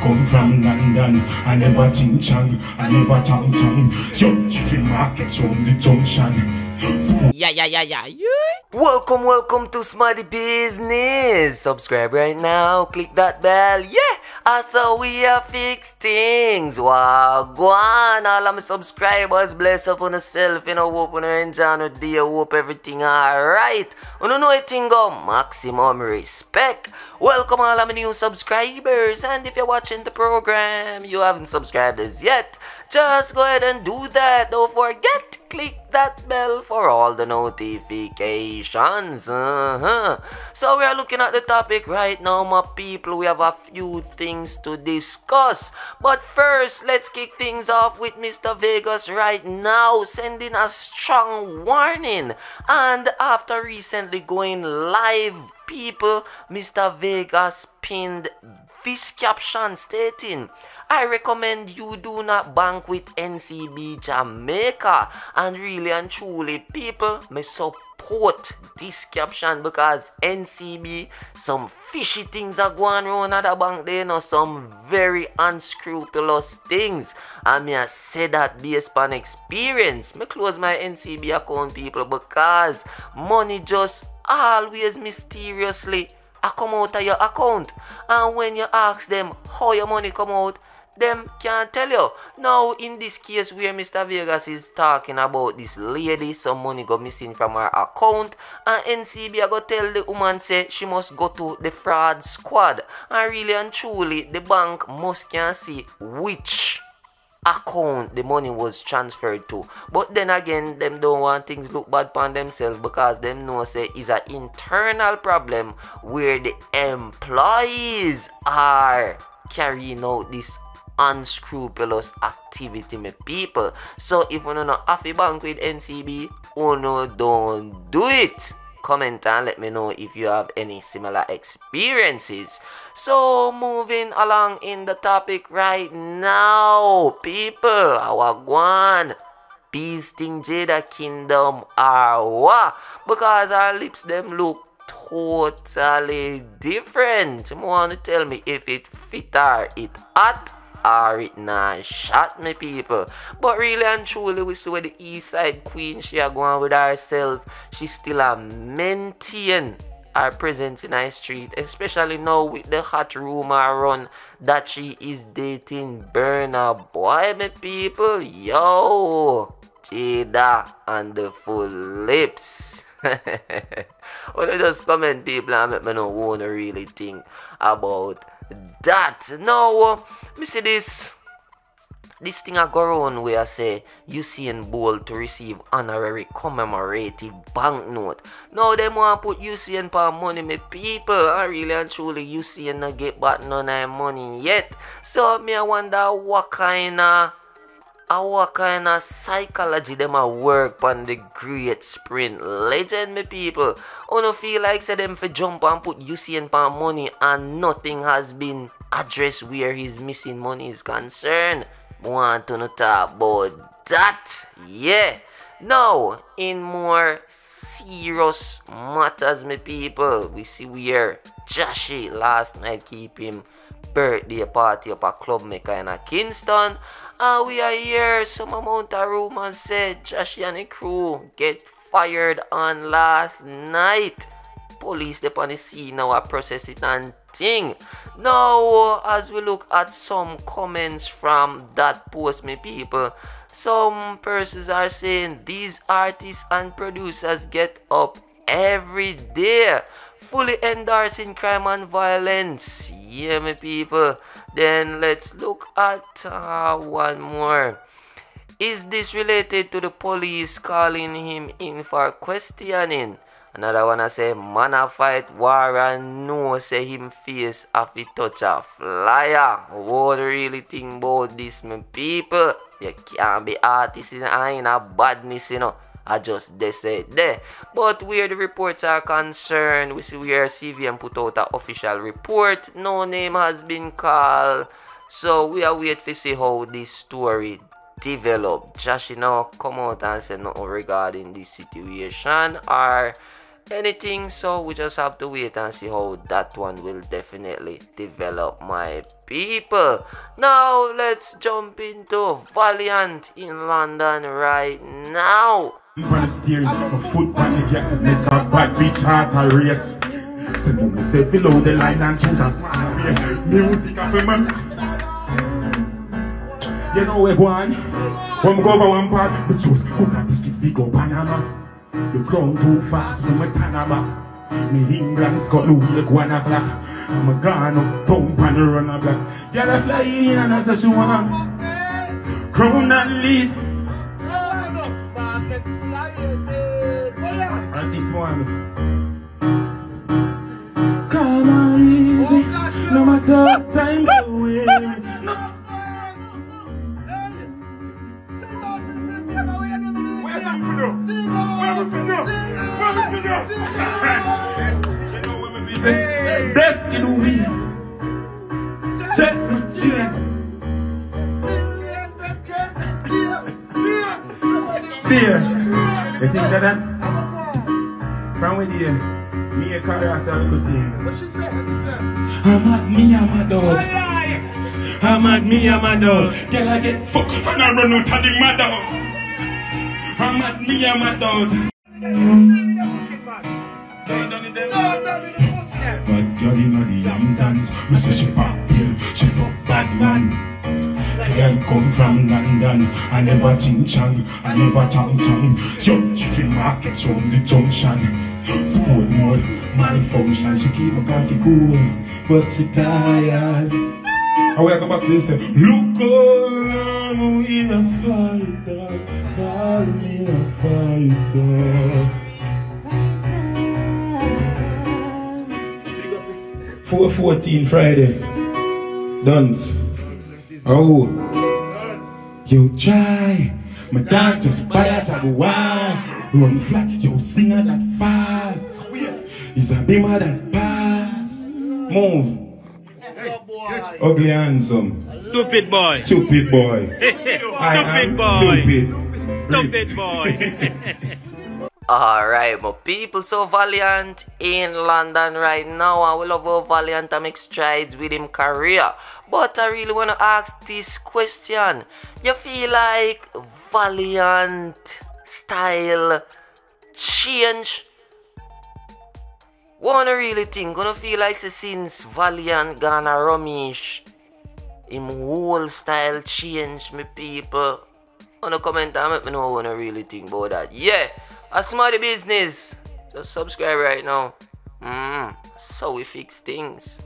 come from London. I never think chang, I never chang chang. So, Jiffy Markets on the junction. Yeah, yeah, yeah, yeah. Welcome, welcome to Smarty Business. Subscribe right now. Click that bell. Yeah, also we are fixed things. Wow, go on. All of my subscribers, bless up on yourself. You know, hope on enjoy the day. Hope everything alright. You know, anything go maximum respect. Welcome all of my new subscribers. And if you're watching the program, you haven't subscribed as yet, just go ahead and do that. Don't forget to click that bell for all the notifications. Uh-huh. So we are looking at the topic right now, my people. We have a few things to discuss. But first, let's kick things off with Mr. Vegas right now, sending a strong warning. And after recently going live, people, Mr. Vegas pinned this caption stating, I recommend you do not bank with NCB Jamaica. And really and truly, people may support this caption because NCB, some fishy things are going on at the bank there, you know, some very unscrupulous things. And me I say that based on experience. Me close my NCB account, people, because money just always mysteriously come out of your account. And when you ask them how your money come out, them can't tell you. Now, in this case where Mr. Vegas is talking about this lady, some money go missing from her account, and NCB go tell the woman say she must go to the fraud squad. And really and truly, the bank must can see which account the money was transferred to. But then again, them don't want things look bad upon themselves because them know say is an internal problem where the employees are carrying out this unscrupulous activity my people. So if you know have a bank with NCB, oh no don't do it comment and let me know if you have any similar experiences. So, moving along in the topic right now, people, our one. Peace Thing Jada Kingdom are what? Because our lips them look totally different. Want to tell me if it fit or it hot? Are it not shot me people. But really and truly we see where the east side queen she are going with herself. She still a maintain her presence in our street especially now with the hot rumor run that she is dating Burna boy me people. Yo Jada and the full lips well just comment people and let me know wanna really think about that. Now, uh, me see this. This thing I go on where I say Usain Bolt to receive honorary commemorative banknote. Now them want put Usain for money, me people. I really and truly Usain not get back none of money yet. So me I wonder what kind of and what kind of psychology them a work on the great sprint. Legend me people. Uno feel like say them for jump and put Usain pan money and nothing has been addressed where his missing money is concerned. Want to talk about that? Yeah now in more serious matters my people we see where Jashii last night keep him birthday party up a club maker in Kingston and we are here. Some amount of rumors said Josh and the crew get fired on last night. Police up on the scene now are processing and thing. Now, as we look at some comments from that post, me people, some persons are saying these artists and producers get up every day fully endorsing crime and violence. Yeah, my people. Then let's look at uh, one more. Is this related to the police calling him in for questioning? Another one I say, man a fight war and no say him face if he touch a flyer. What really think about this, my people? You can't be artist in a badness, you know. I just they say there. But where the reports are concerned, we see where CVM put out an official report. No name has been called. So we are wait to see how this story develop. Josh you know come out and say regarding this situation or anything so we just have to wait and see how that one will definitely develop my people now let's jump into valiant in london right now. You know where go on? When we go over one part, we choose Panama. You ground too fast from a Tanama. Me England, Scotland, we go one o'clock. I'm a gun up, the run a block. Girl, I fly in and I say she want crown and lead. And this one. Come on easy, no matter what time There. You think that that? From where there? Me a carry us a little thing. What she said? What she said? I'm at me, I'm a dog. I'm at me, I'm a dog. Girl, I get fuck and I run out of the mad house. I'm at me, I'm a dog. They done it them. But girl, you know the yam dance. We say she pop pill, she fuck bad man. Girl come from London, I never ching chang, I never chang chang. Yo, she markets from the junction. Sport mode, malfunction, she keep my cocky cool, but she tired. I back to this. eh, Look on, we a fighter, call me a fighter. 414 Friday. Dance. Oh. Yo, try. My dad just buy a jaguar. Run flat, yo, singer that fast. Oh, it's a beamer that pass. Move. Ugly handsome. Stupid boy. Stupid boy. Stupid boy. Stupid. Stupid boy. Alright, my people so valiant in London right now. I will love valiant I make strides with him career. But I really wanna ask this question. You feel like valiant style change? Wanna really think, gonna feel like since Valiant gonna rumish him whole style change me people. Wanna comment and let me know I really think about that. Yeah, a smarty business. Just subscribe right now. Mm, so we fix things.